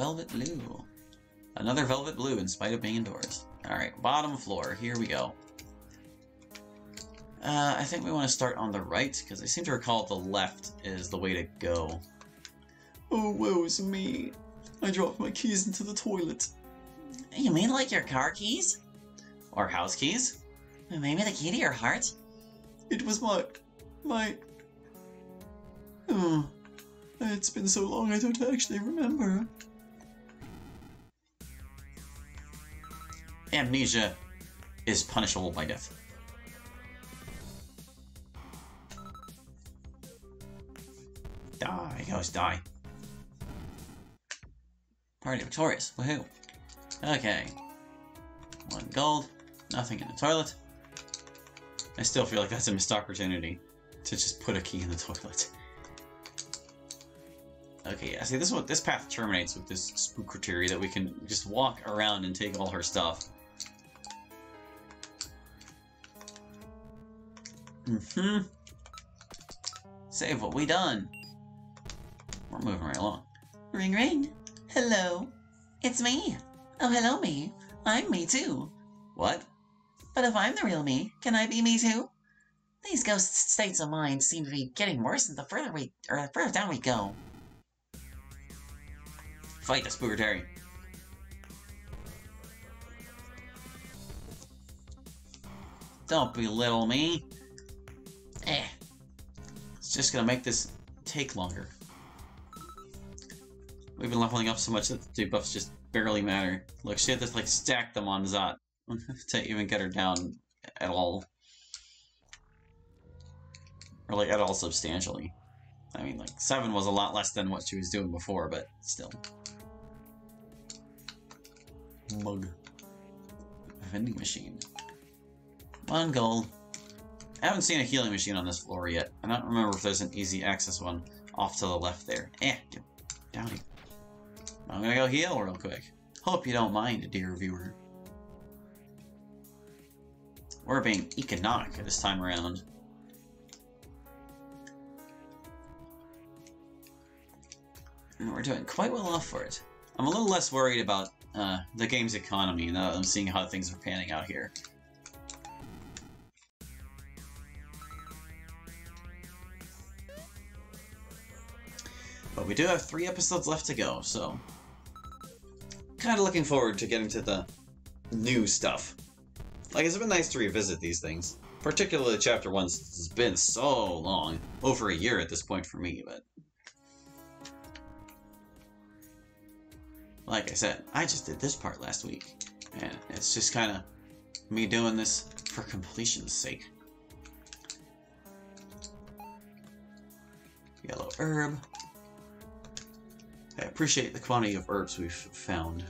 velvet blue. Another velvet blue in spite of being indoors. Alright, bottom floor. Here we go. Uh, I think we want to start on the right, because I seem to recall the left is the way to go. Oh, woe is me. I dropped my keys into the toilet. You mean like your car keys? Or house keys? Maybe the key to your heart? It was my... my... Oh, it's been so long I don't actually remember. Amnesia is punishable by death. Die, ghost, die. Party victorious, woohoo. Okay. One gold, nothing in the toilet. I still feel like that's a missed opportunity to just put a key in the toilet. Okay, yeah, see this one this path terminates with this spookrittery that we can just walk around and take all her stuff. Mm-hmm. Save what we done. We're moving right along. Ring ring. Hello. It's me. Oh, hello, me. I'm me too. What? But if I'm the real me, can I be me too? These ghost states of mind seem to be getting worse the further we or the further down we go. Fight the Spookertary. Don't belittle me. It's just gonna make this take longer. We've been leveling up so much that the debuffs just barely matter. Look, she had to like stack them on Zot to even get her down at all. Or like at all substantially. I mean, like, 7 was a lot less than what she was doing before, but still. Mug. Vending machine. One gold. I haven't seen a healing machine on this floor yet. I don't remember if there's an easy access one off to the left there. Eh, down here. I'm gonna go heal real quick. Hope you don't mind, dear viewer. We're being economic this time around. And we're doing quite well off for it. I'm a little less worried about uh, the game's economy now that I'm seeing how things are panning out here. We do have three episodes left to go, so... Kind of looking forward to getting to the new stuff. Like, it's been nice to revisit these things. Particularly Chapter 1, since it's been so long. Over a year at this point for me, but... Like I said, I just did this part last week. And it's just kind of me doing this for completion's sake. Yellow herb. I appreciate the quantity of herbs we've found.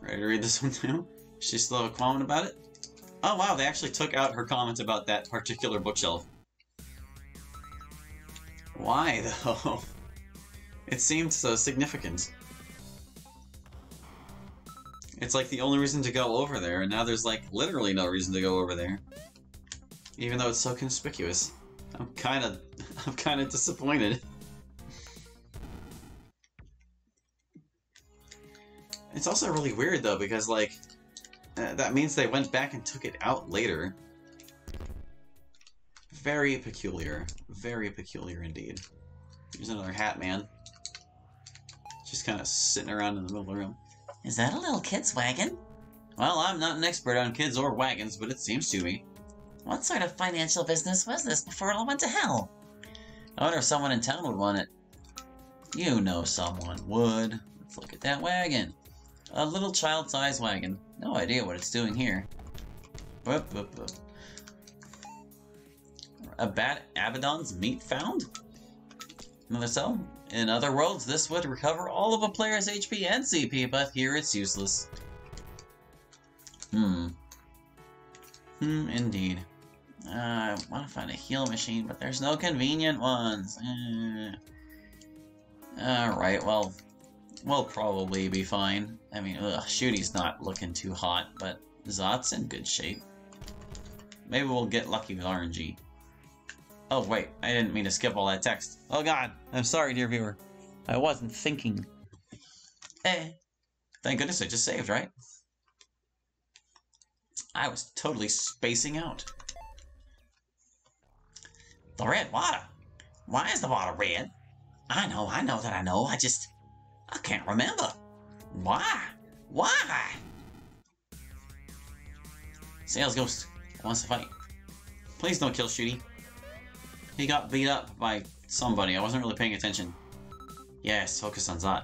Ready to read this one too? She still have a comment about it? Oh wow, they actually took out her comment about that particular bookshelf. Why though? It seemed so significant. It's like the only reason to go over there, and now there's like literally no reason to go over there. Even though it's so conspicuous. I'm kind of, I'm kind of disappointed. It's also really weird though, because like, uh, that means they went back and took it out later. Very peculiar. Very peculiar indeed. Here's another hat man. Just kind of sitting around in the middle of the room. Is that a little kid's wagon? Well, I'm not an expert on kids or wagons, but it seems to be. What sort of financial business was this before it all went to hell? I wonder if someone in town would want it. You know someone would. Let's look at that wagon. A little child-sized wagon. No idea what it's doing here. A bat Abaddon's meat found? Another cell? In other words, this would recover all of a player's HP and CP, but here it's useless. Hmm. Hmm, indeed. Uh, I want to find a heal machine, but there's no convenient ones. Eh. Alright, well, we'll probably be fine. I mean, ugh, Shooty's not looking too hot, but Zot's in good shape. Maybe we'll get lucky with RNG. Oh, wait, I didn't mean to skip all that text. Oh god, I'm sorry, dear viewer. I wasn't thinking. Eh. Thank goodness I just saved, right? I was totally spacing out. The red water. Why is the water red? I know, I know that I know. I just. I can't remember. Why? Why? Sales Ghost wants to fight. Please don't kill Shooty. He got beat up by somebody. I wasn't really paying attention. Yes, focus on Zot.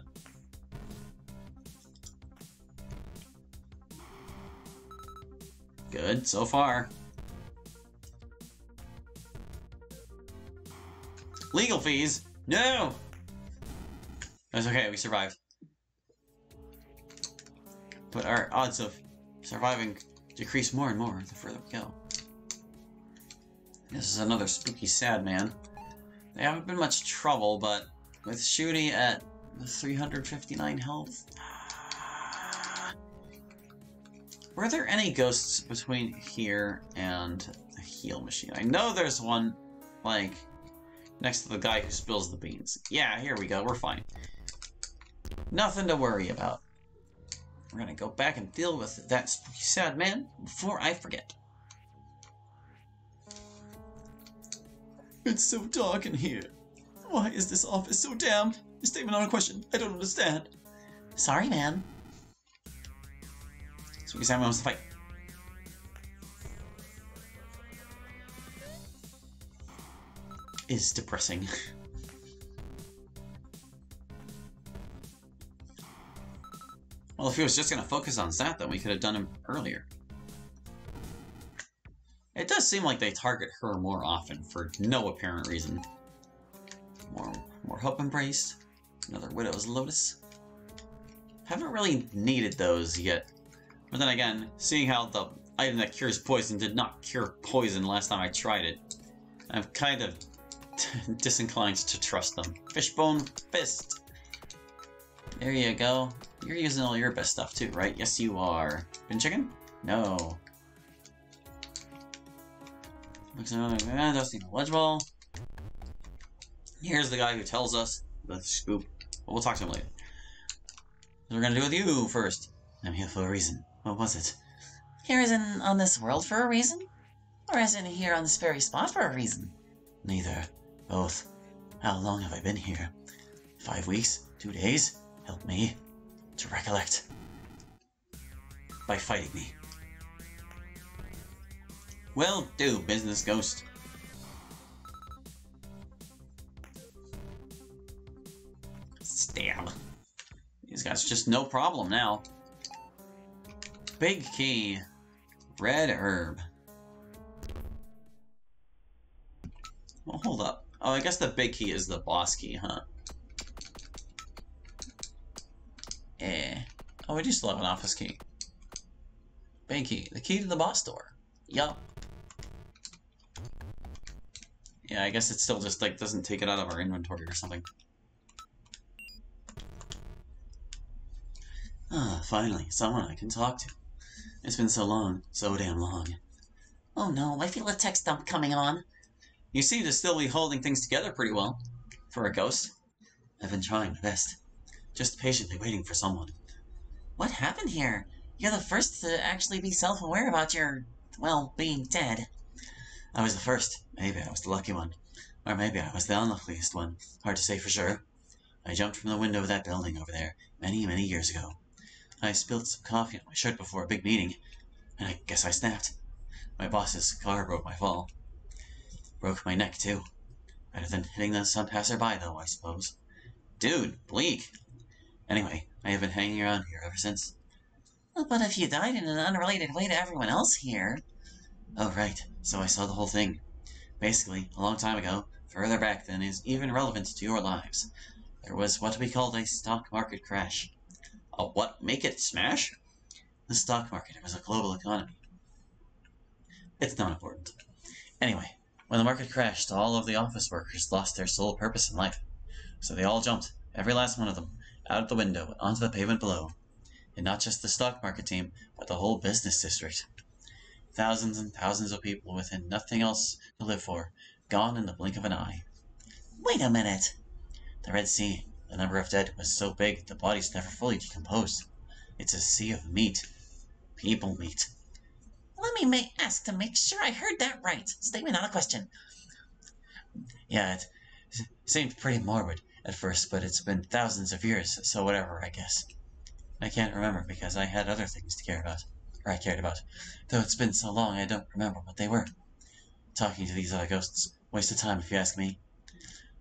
Good, so far. Legal fees? No! That's okay, we survived. But our odds of surviving decrease more and more the further we go. This is another spooky sad man. They haven't been much trouble, but with Shooty at 359 health... Were there any ghosts between here and the heal machine? I know there's one, like, next to the guy who spills the beans. Yeah, here we go, we're fine. Nothing to worry about. We're gonna go back and deal with that sad man before I forget. It's so dark in here. Why is this office so damp? A statement on a question. I don't understand. Sorry, man. Spooky Sam wants to fight. Is depressing. well, if he was just gonna focus on that, then we could have done him earlier. It does seem like they target her more often for no apparent reason. More, more Hope Embrace, another Widow's Lotus. Haven't really needed those yet. But then again, seeing how the item that cures poison did not cure poison last time I tried it, I'm kind of disinclined to trust them. Fishbone Fist! There you go. You're using all your best stuff too, right? Yes, you are. Bin chicken? No. Looks like eh, Dusty legible. Here's the guy who tells us the scoop. But we'll talk to him later. What we're gonna do with you first. I'm here for a reason. What was it? Here isn't on this world for a reason? Or isn't here on this very spot for a reason? Neither. Both. How long have I been here? Five weeks? Two days? Help me to recollect. By fighting me. Well do, business ghost. Stab. These guys just no problem now. Big key. Red herb. Well, hold up. Oh, I guess the big key is the boss key, huh? Eh. Oh, we do still have an office key. Big key. The key to the boss door. Yup. Yeah, I guess it still just, like, doesn't take it out of our inventory or something. Ah, finally, someone I can talk to. It's been so long, so damn long. Oh no, I feel a text dump coming on. You seem to still be holding things together pretty well. For a ghost. I've been trying my best. Just patiently waiting for someone. What happened here? You're the first to actually be self-aware about your, well, being dead. I was the first. Maybe I was the lucky one. Or maybe I was the unluckiest one. Hard to say for sure. I jumped from the window of that building over there many, many years ago. I spilled some coffee on my shirt before a big meeting, and I guess I snapped. My boss's car broke my fall. Broke my neck, too. Better than hitting the some passerby, though, I suppose. Dude, bleak. Anyway, I have been hanging around here ever since. But if you died in an unrelated way to everyone else here... Oh, right. So I saw the whole thing. Basically, a long time ago, further back than is even relevant to your lives, there was what we called a stock market crash. A what? Make it smash? The stock market was a global economy. It's not important. Anyway, when the market crashed, all of the office workers lost their sole purpose in life. So they all jumped, every last one of them, out of the window onto the pavement below. And not just the stock market team, but the whole business district. Thousands and thousands of people with nothing else to live for gone in the blink of an eye. Wait a minute. The Red Sea, the number of dead was so big the bodies never fully decomposed. It's a sea of meat. People meat. Let me make, ask to make sure I heard that right. Statement, not a question. Yeah, it seemed pretty morbid at first, but it's been thousands of years, so whatever, I guess. I can't remember because I had other things to care about, or I cared about. Though it's been so long, I don't remember what they were. Talking to these other ghosts, waste of time if you ask me.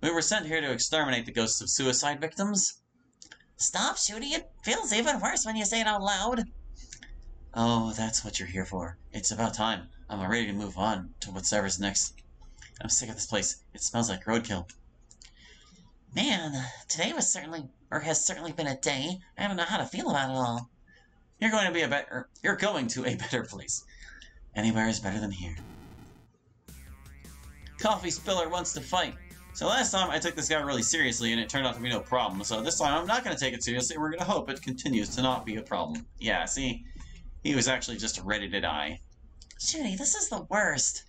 We were sent here to exterminate the ghosts of suicide victims. Stop shooting. It feels even worse when you say it out loud. Oh, that's what you're here for. It's about time. I'm ready to move on to whatever's next. I'm sick of this place. It smells like roadkill. Man, today was certainly, or has certainly been a day. I don't know how to feel about it all. You're going to be a better. You're going to a better place. Anywhere is better than here. Coffee Spiller wants to fight. So last time I took this guy really seriously and it turned out to be no problem. So this time I'm not going to take it seriously. We're going to hope it continues to not be a problem. Yeah, see? He was actually just ready to die. Judy, this is the worst.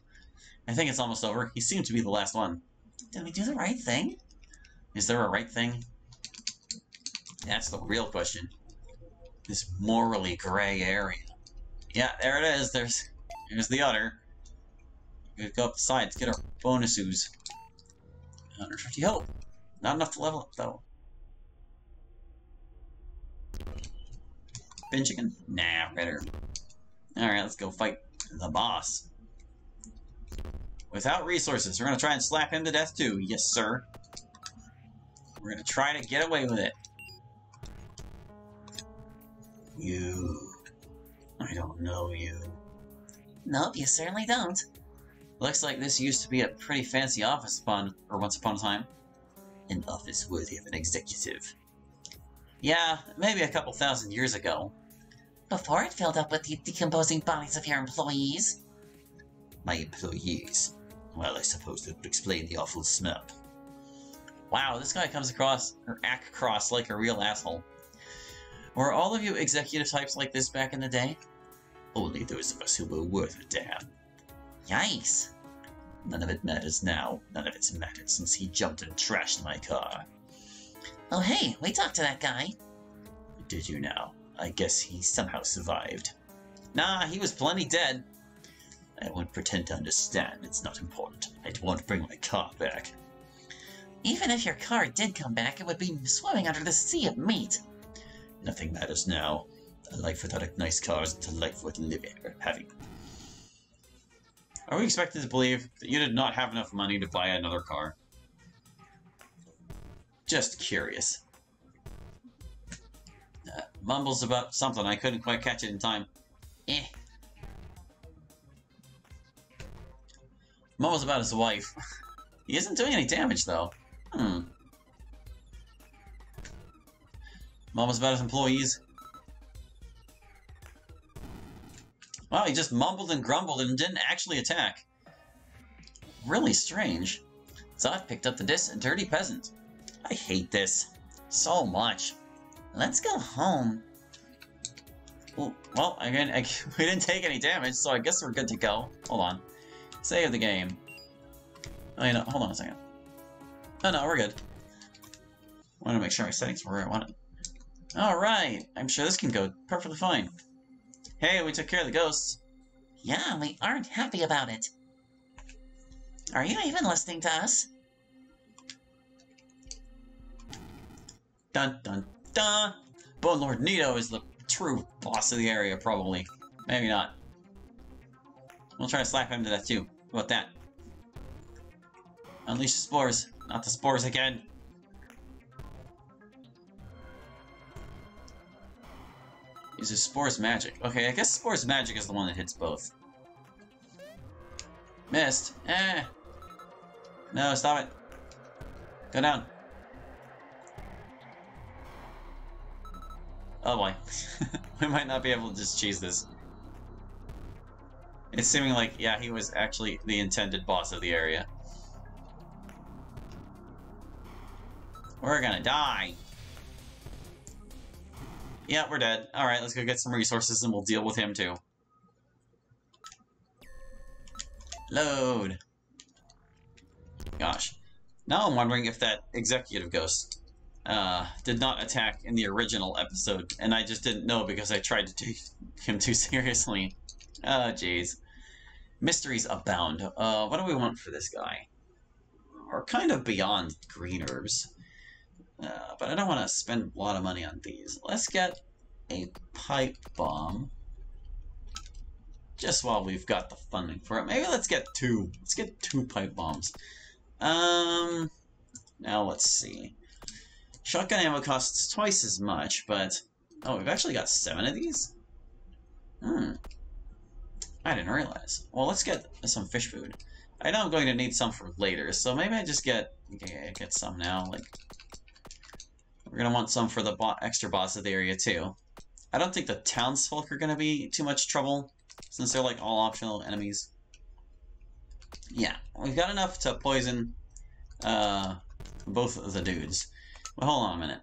I think it's almost over. He seemed to be the last one. Did we do the right thing? Is there a right thing? That's the real question. This morally gray area. Yeah, there it is. There's there's the udder. We go up the sides, get our bonus ooze. 150 hope. Not enough to level up though. Bin chicken? Nah, better. Alright, let's go fight the boss. Without resources, we're gonna try and slap him to death too. Yes, sir. We're gonna try to get away with it. You. I don't know you. Nope, you certainly don't. Looks like this used to be a pretty fancy office upon, or once upon a time. An office worthy of an executive. Yeah, maybe a couple thousand years ago. Before it filled up with the decomposing bodies of your employees. My employees. Well, I suppose that would explain the awful smell. Wow, this guy comes across, or act across like a real asshole. Were all of you executive types like this back in the day? Only those of us who were worth a damn. Yikes. None of it matters now. None of it's mattered since he jumped and trashed my car. Oh hey, we talked to that guy. Did you now? I guess he somehow survived. Nah, he was plenty dead. I won't pretend to understand. It's not important. I won't bring my car back. Even if your car did come back, it would be swimming under the sea of meat. Nothing matters now. A life without a nice car isn't a life worth living or having. Are we expected to believe that you did not have enough money to buy another car? Just curious. Mumbles about something. I couldn't quite catch it in time. Eh. Mumbles about his wife. he isn't doing any damage, though. Hmm. Mumbles about his employees. Wow, he just mumbled and grumbled and didn't actually attack. Really strange. So I've picked up the dis dirty peasant. I hate this so much. Let's go home. Ooh, well, again, I, we didn't take any damage, so I guess we're good to go. Hold on. Save the game. Oh, you know, hold on a second. Oh, no, we're good. I want to make sure my settings were where I want it. Alright, I'm sure this can go perfectly fine. Hey, we took care of the ghosts. Yeah, we aren't happy about it. Are you even listening to us? Dun dun Bone Lord Nito is the true boss of the area, probably. Maybe not. We'll try to slap him to death too. How about that? Unleash the spores. Not the spores again. Uses spores magic. Okay, I guess spores magic is the one that hits both. Missed. Eh. No, stop it. Go down. Oh boy. we might not be able to just cheese this. It's seeming like, yeah, he was actually the intended boss of the area. We're gonna die. Yeah, we're dead. Alright, let's go get some resources and we'll deal with him too. Load. gosh. Now I'm wondering if that executive ghost uh, did not attack in the original episode, and I just didn't know because I tried to take him too seriously. Oh, jeez. Mysteries abound. Uh, what do we want for this guy? We're kind of beyond green herbs. Uh, but I don't want to spend a lot of money on these. Let's get a pipe bomb. Just while we've got the funding for it. Maybe let's get two. Let's get two pipe bombs. Um, now let's see. Shotgun ammo costs twice as much, but... Oh, we've actually got seven of these? Hmm. I didn't realize. Well, let's get some fish food. I know I'm going to need some for later, so maybe I just get okay, get some now. Like, we're gonna want some for the bo extra boss of the area too. I don't think the townsfolk are gonna be too much trouble since they're like all optional enemies. Yeah, we've got enough to poison uh, both of the dudes. But hold on a minute.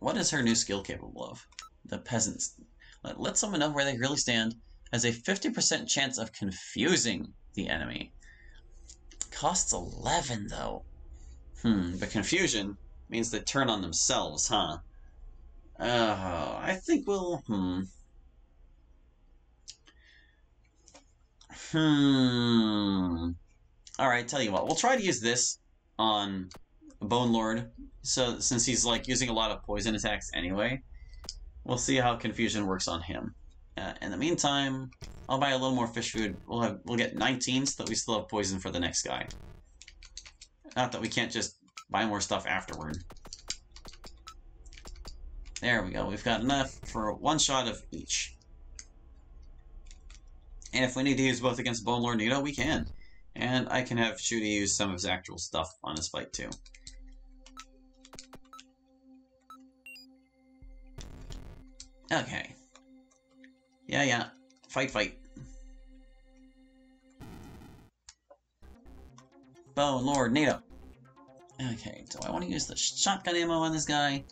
What is her new skill capable of? The peasants. Let, let someone know where they really stand. Has a 50% chance of confusing the enemy. Costs 11, though. Hmm, but confusion means they turn on themselves, huh? Uh, I think we'll... Hmm. Hmm. Alright, tell you what. We'll try to use this on Bone Lord. So, since he's, like, using a lot of poison attacks anyway, we'll see how Confusion works on him. Uh, in the meantime, I'll buy a little more fish food. We'll have we'll get 19 so that we still have poison for the next guy. Not that we can't just buy more stuff afterward. There we go. We've got enough for one shot of each. And if we need to use both against Bone Lord Nito, we can. And I can have Shooty use some of his actual stuff on his fight too. Okay. Yeah, yeah. Fight, fight. Bone Lord Nito. Okay, do I want to use the shotgun ammo on this guy?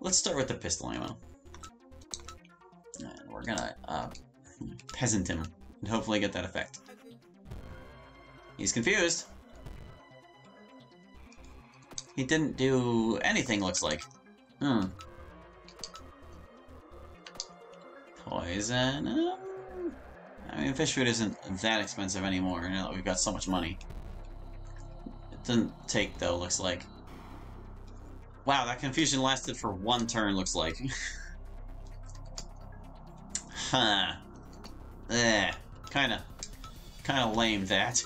Let's start with the pistol ammo. And we're gonna uh, peasant him and hopefully get that effect. He's confused. He didn't do anything, looks like. Hmm. Poison. Um, I mean, fish food isn't that expensive anymore now that we've got so much money. It didn't take, though, looks like. Wow, that confusion lasted for one turn, looks like. huh. Eh. Kinda. Kinda lame, that.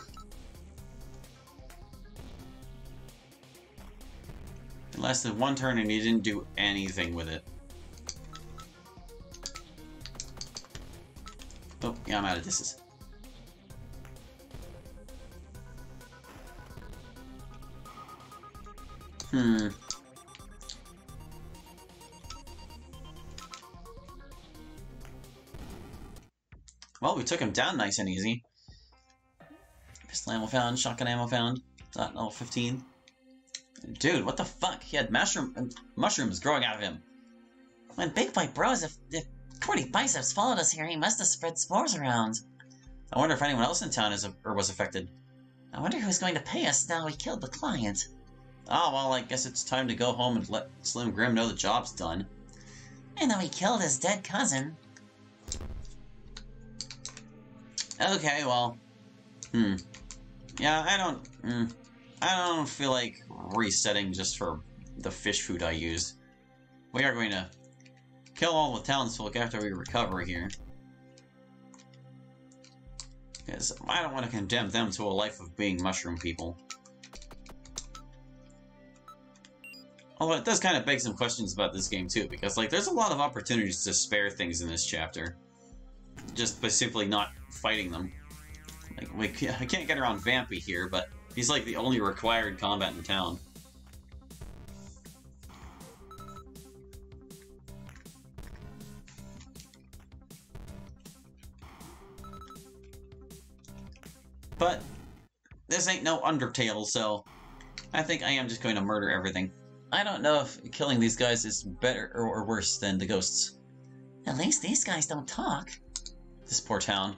It lasted one turn and he didn't do anything with it. Oh, yeah, I'm out of disses. Hmm. Well, we took him down nice and easy. Pistol ammo found, shotgun ammo found. Dot level 15. Dude, what the fuck? He had mushroom mushrooms growing out of him. When Big Fight Bros, if, if Cordy Biceps followed us here, he must have spread spores around. I wonder if anyone else in town is or was affected. I wonder who's going to pay us now we killed the client. Oh, well, I guess it's time to go home and let Slim Grim know the job's done. And then we killed his dead cousin. Okay, well, hmm. Yeah, I don't, hmm. I don't feel like resetting just for the fish food I used. We are going to kill all the townsfolk after we recover here. Because I don't want to condemn them to a life of being mushroom people. Although it does kind of beg some questions about this game too, because like there's a lot of opportunities to spare things in this chapter. Just by simply not fighting them. Like, we, I can't get around Vampy here, but he's like the only required combat in town. Ain't no Undertale, so I think I am just going to murder everything. I don't know if killing these guys is better or worse than the ghosts. At least these guys don't talk. This poor town.